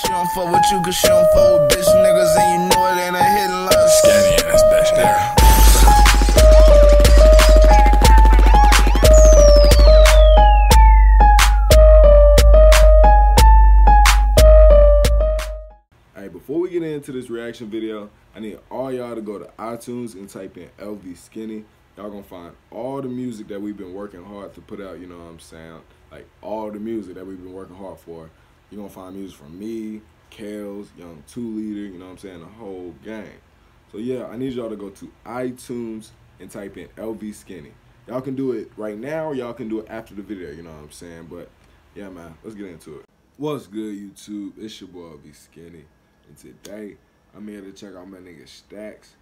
She don't fuck with you cause she don't fuck with bitch niggas and you know it ain't a hidden love. Skinny ass bitch there. Hey, before we get into this reaction video, I need all y'all to go to iTunes and type in LV Skinny. Y'all gonna find all the music that we've been working hard to put out, you know what I'm saying? Like all the music that we've been working hard for. You're gonna find music from me, Kales, Young Two Leader, you know what I'm saying? The whole gang. So yeah, I need y'all to go to iTunes and type in LV Skinny. Y'all can do it right now y'all can do it after the video, you know what I'm saying? But yeah, man, let's get into it. What's good, YouTube? It's your boy LV Skinny. And today, I'm here to check out my nigga Stacks,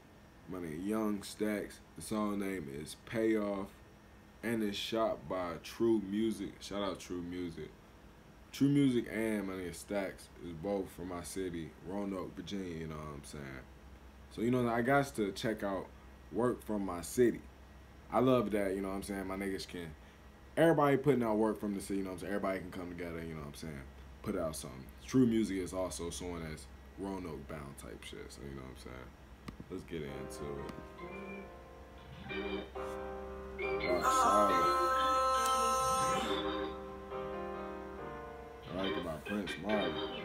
my nigga Young Stacks. The song name is Payoff, and it's shot by True Music. Shout out True Music. True Music and my nigga Stacks is both from my city, Roanoke, Virginia, you know what I'm saying? So, you know, I got to check out work from my city. I love that, you know what I'm saying? My niggas can, everybody putting out work from the city, you know what I'm saying? Everybody can come together, you know what I'm saying? Put out something. True Music is also someone that's Roanoke bound type shit. So you know what I'm saying? Let's get into it. Oh, Rock like by Prince Marley.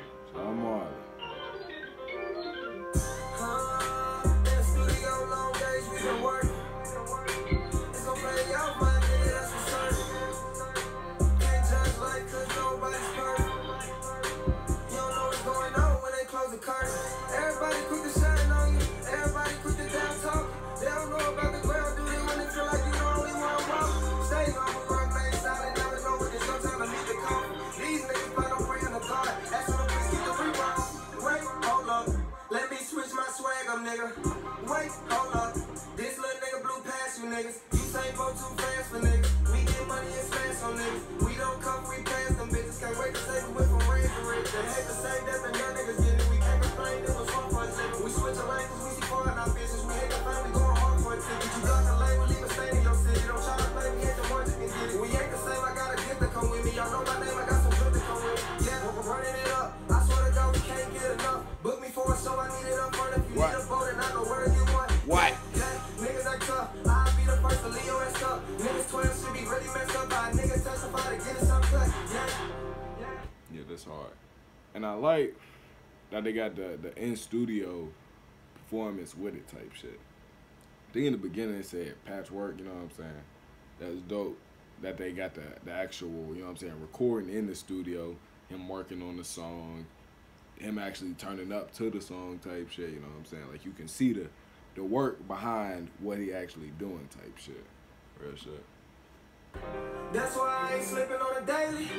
Too fast And I like that they got the the in studio performance with it type shit. Think in the beginning they said patchwork, you know what I'm saying? That's dope. That they got the the actual, you know what I'm saying, recording in the studio, him working on the song, him actually turning up to the song type shit, you know what I'm saying? Like you can see the the work behind what he actually doing type shit. Real shit. That's why I ain't slipping on a daily.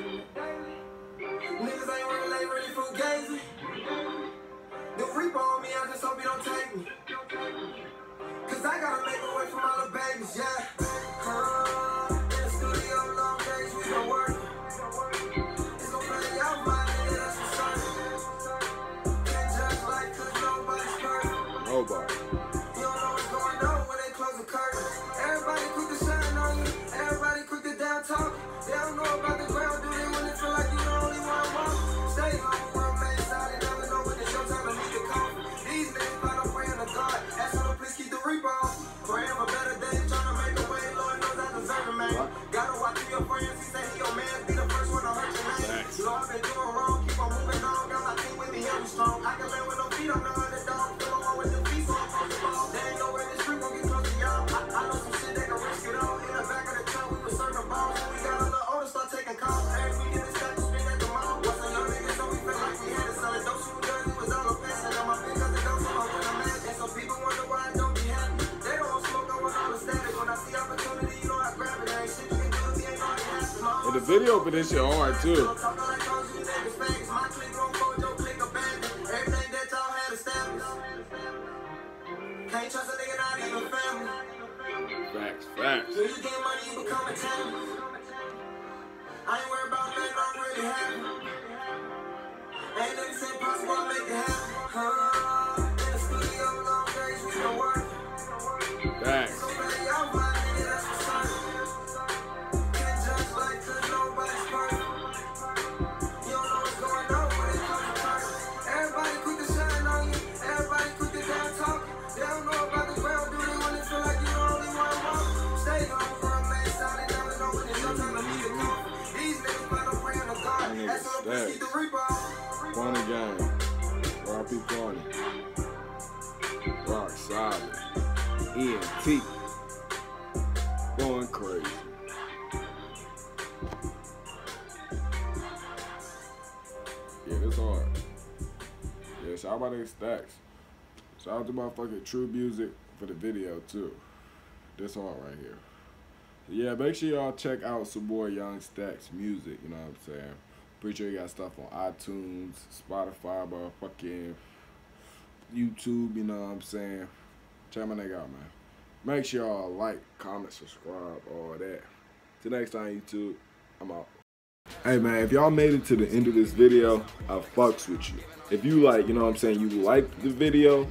Trust a nigga, not even family. Facts, facts. Game. Funny. Rock solid. EMT. Going crazy. Yeah, this hard. Yeah, shout out my nigga Stacks. Shout out to motherfucking True Music for the video too. This hard right here. Yeah, make sure y'all check out some more Young Stacks music, you know what I'm saying? Pretty sure you got stuff on iTunes, Spotify, bro, fucking YouTube, you know what I'm saying? Check my nigga out, man. Make sure y'all like, comment, subscribe, all that. Till next time, YouTube, I'm out. Hey man, if y'all made it to the end of this video, I fucks with you. If you like, you know what I'm saying, you like the video,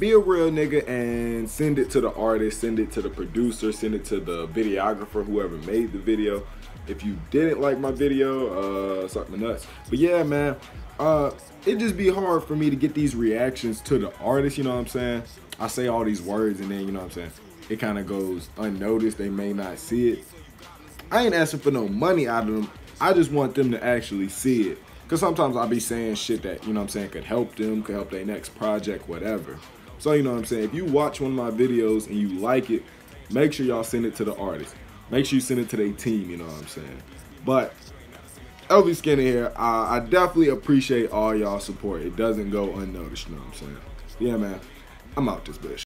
be a real nigga and send it to the artist, send it to the producer, send it to the videographer, whoever made the video. If you didn't like my video, uh, my nuts. But yeah, man, uh, it just be hard for me to get these reactions to the artist, you know what I'm saying? I say all these words and then, you know what I'm saying, it kind of goes unnoticed. They may not see it. I ain't asking for no money out of them. I just want them to actually see it. Cause sometimes I'll be saying shit that, you know what I'm saying, could help them, could help their next project, whatever. So you know what I'm saying? If you watch one of my videos and you like it, make sure y'all send it to the artist. Make sure you send it to their team, you know what I'm saying? But LV Skinny here, I, I definitely appreciate all y'all support. It doesn't go unnoticed, you know what I'm saying? Yeah, man. I'm out this bitch.